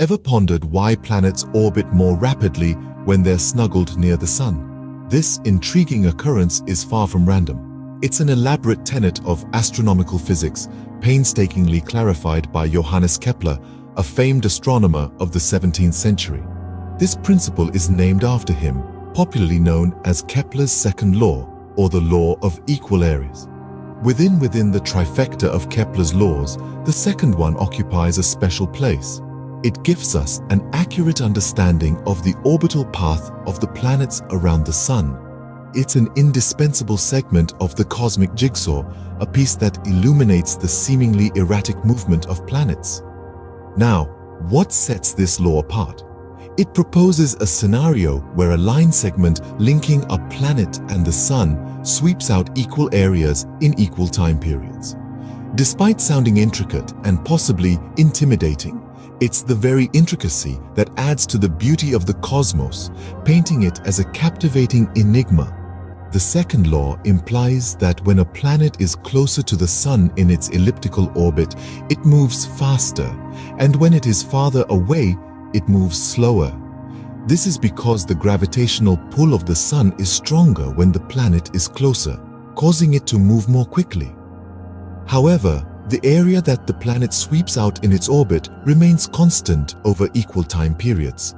Ever pondered why planets orbit more rapidly when they're snuggled near the Sun? This intriguing occurrence is far from random. It's an elaborate tenet of astronomical physics, painstakingly clarified by Johannes Kepler, a famed astronomer of the 17th century. This principle is named after him, popularly known as Kepler's second law, or the law of equal areas. Within within the trifecta of Kepler's laws, the second one occupies a special place. It gives us an accurate understanding of the orbital path of the planets around the Sun. It's an indispensable segment of the cosmic jigsaw, a piece that illuminates the seemingly erratic movement of planets. Now, what sets this law apart? It proposes a scenario where a line segment linking a planet and the Sun sweeps out equal areas in equal time periods. Despite sounding intricate and possibly intimidating, it's the very intricacy that adds to the beauty of the cosmos, painting it as a captivating enigma. The second law implies that when a planet is closer to the Sun in its elliptical orbit, it moves faster, and when it is farther away, it moves slower. This is because the gravitational pull of the Sun is stronger when the planet is closer, causing it to move more quickly. However, the area that the planet sweeps out in its orbit remains constant over equal time periods.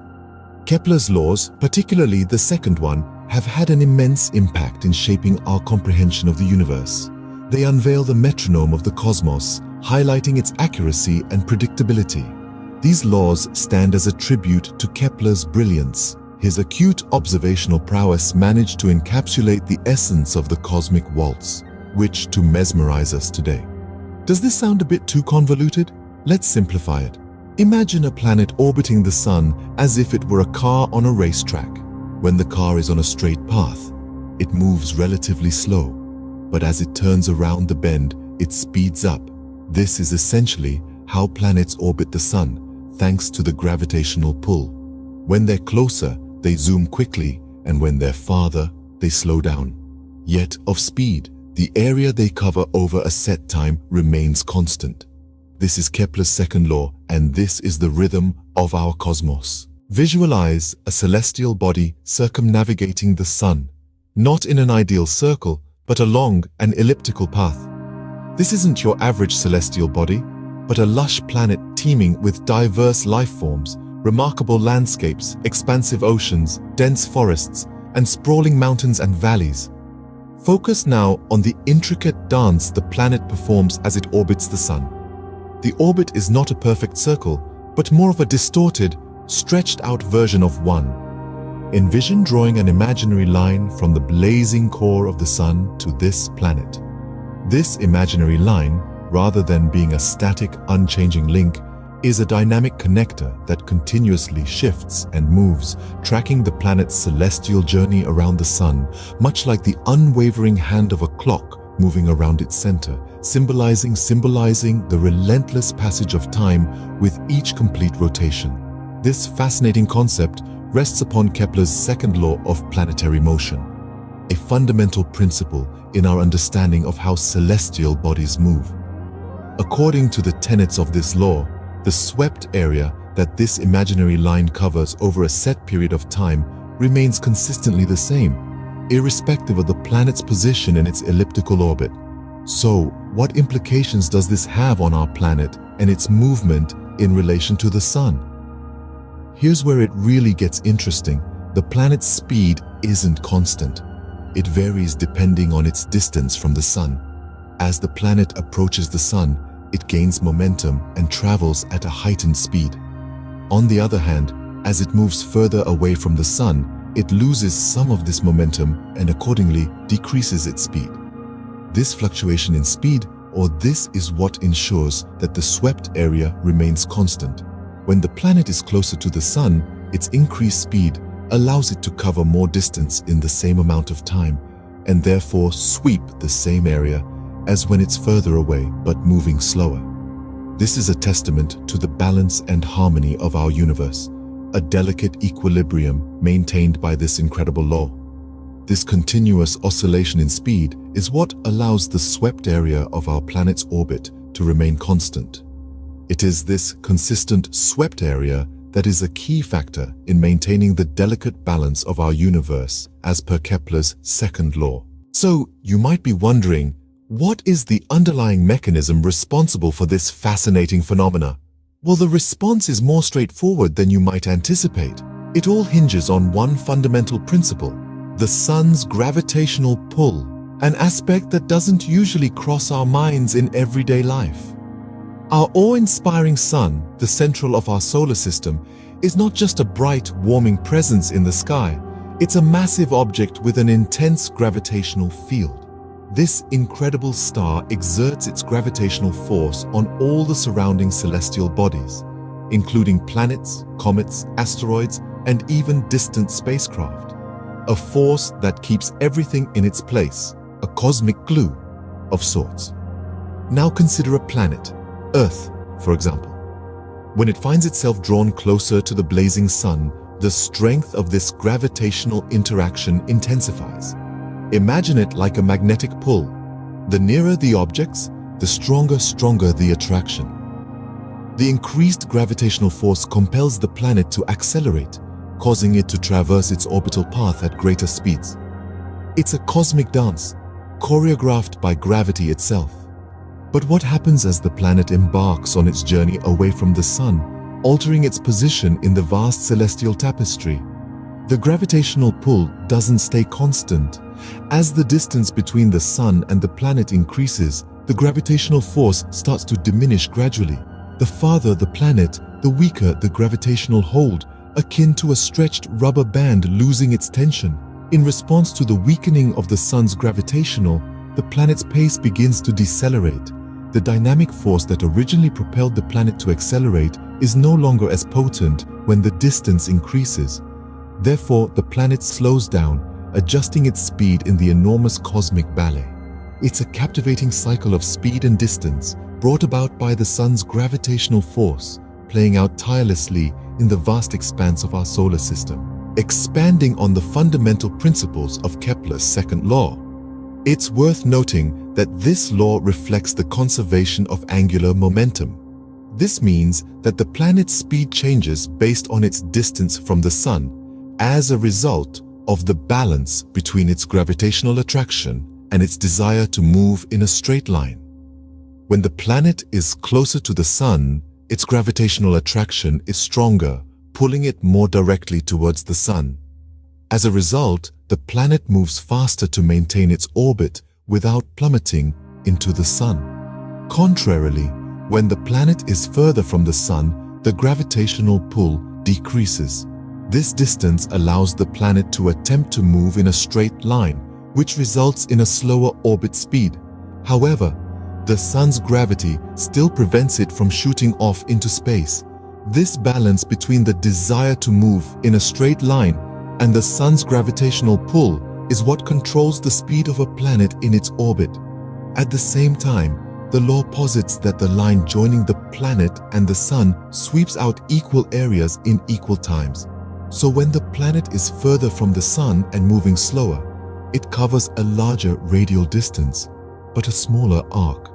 Kepler's laws, particularly the second one, have had an immense impact in shaping our comprehension of the universe. They unveil the metronome of the cosmos, highlighting its accuracy and predictability. These laws stand as a tribute to Kepler's brilliance. His acute observational prowess managed to encapsulate the essence of the cosmic waltz, which to mesmerize us today. Does this sound a bit too convoluted? Let's simplify it. Imagine a planet orbiting the Sun as if it were a car on a racetrack. When the car is on a straight path, it moves relatively slow, but as it turns around the bend, it speeds up. This is essentially how planets orbit the Sun, thanks to the gravitational pull. When they're closer, they zoom quickly, and when they're farther, they slow down. Yet of speed, the area they cover over a set time remains constant. This is Kepler's second law, and this is the rhythm of our cosmos. Visualize a celestial body circumnavigating the Sun, not in an ideal circle, but along an elliptical path. This isn't your average celestial body, but a lush planet teeming with diverse life forms, remarkable landscapes, expansive oceans, dense forests, and sprawling mountains and valleys. Focus now on the intricate dance the planet performs as it orbits the Sun. The orbit is not a perfect circle, but more of a distorted, stretched out version of one. Envision drawing an imaginary line from the blazing core of the Sun to this planet. This imaginary line, rather than being a static, unchanging link, is a dynamic connector that continuously shifts and moves, tracking the planet's celestial journey around the sun, much like the unwavering hand of a clock moving around its center, symbolizing symbolizing the relentless passage of time with each complete rotation. This fascinating concept rests upon Kepler's second law of planetary motion, a fundamental principle in our understanding of how celestial bodies move. According to the tenets of this law, the swept area that this imaginary line covers over a set period of time remains consistently the same, irrespective of the planet's position in its elliptical orbit. So, what implications does this have on our planet and its movement in relation to the Sun? Here's where it really gets interesting. The planet's speed isn't constant. It varies depending on its distance from the Sun. As the planet approaches the Sun, it gains momentum and travels at a heightened speed. On the other hand, as it moves further away from the sun, it loses some of this momentum and accordingly decreases its speed. This fluctuation in speed or this is what ensures that the swept area remains constant. When the planet is closer to the sun, its increased speed allows it to cover more distance in the same amount of time and therefore sweep the same area as when it's further away but moving slower. This is a testament to the balance and harmony of our universe, a delicate equilibrium maintained by this incredible law. This continuous oscillation in speed is what allows the swept area of our planet's orbit to remain constant. It is this consistent swept area that is a key factor in maintaining the delicate balance of our universe as per Kepler's second law. So you might be wondering, what is the underlying mechanism responsible for this fascinating phenomena? Well, the response is more straightforward than you might anticipate. It all hinges on one fundamental principle, the sun's gravitational pull, an aspect that doesn't usually cross our minds in everyday life. Our awe-inspiring sun, the central of our solar system, is not just a bright, warming presence in the sky. It's a massive object with an intense gravitational field. This incredible star exerts its gravitational force on all the surrounding celestial bodies, including planets, comets, asteroids, and even distant spacecraft. A force that keeps everything in its place, a cosmic glue of sorts. Now consider a planet, Earth, for example. When it finds itself drawn closer to the blazing sun, the strength of this gravitational interaction intensifies. Imagine it like a magnetic pull. The nearer the objects, the stronger, stronger the attraction. The increased gravitational force compels the planet to accelerate, causing it to traverse its orbital path at greater speeds. It's a cosmic dance, choreographed by gravity itself. But what happens as the planet embarks on its journey away from the sun, altering its position in the vast celestial tapestry? The gravitational pull doesn't stay constant. As the distance between the Sun and the planet increases, the gravitational force starts to diminish gradually. The farther the planet, the weaker the gravitational hold, akin to a stretched rubber band losing its tension. In response to the weakening of the Sun's gravitational, the planet's pace begins to decelerate. The dynamic force that originally propelled the planet to accelerate is no longer as potent when the distance increases. Therefore, the planet slows down, adjusting its speed in the enormous cosmic ballet. It's a captivating cycle of speed and distance brought about by the sun's gravitational force, playing out tirelessly in the vast expanse of our solar system. Expanding on the fundamental principles of Kepler's second law, it's worth noting that this law reflects the conservation of angular momentum. This means that the planet's speed changes based on its distance from the sun as a result of the balance between its gravitational attraction and its desire to move in a straight line. When the planet is closer to the sun, its gravitational attraction is stronger, pulling it more directly towards the sun. As a result, the planet moves faster to maintain its orbit without plummeting into the sun. Contrarily, when the planet is further from the sun, the gravitational pull decreases. This distance allows the planet to attempt to move in a straight line, which results in a slower orbit speed. However, the sun's gravity still prevents it from shooting off into space. This balance between the desire to move in a straight line and the sun's gravitational pull is what controls the speed of a planet in its orbit. At the same time, the law posits that the line joining the planet and the sun sweeps out equal areas in equal times. So when the planet is further from the sun and moving slower, it covers a larger radial distance, but a smaller arc.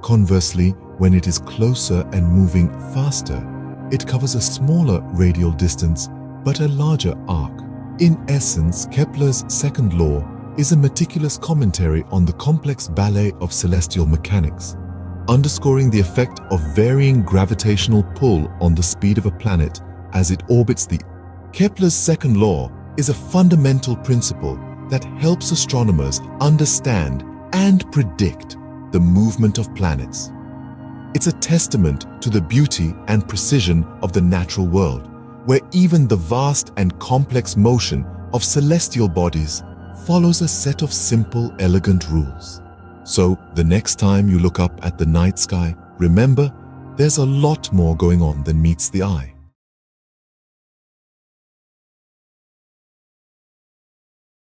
Conversely, when it is closer and moving faster, it covers a smaller radial distance, but a larger arc. In essence, Kepler's second law is a meticulous commentary on the complex ballet of celestial mechanics, underscoring the effect of varying gravitational pull on the speed of a planet as it orbits the Kepler's second law is a fundamental principle that helps astronomers understand and predict the movement of planets. It's a testament to the beauty and precision of the natural world, where even the vast and complex motion of celestial bodies follows a set of simple, elegant rules. So, the next time you look up at the night sky, remember, there's a lot more going on than meets the eye.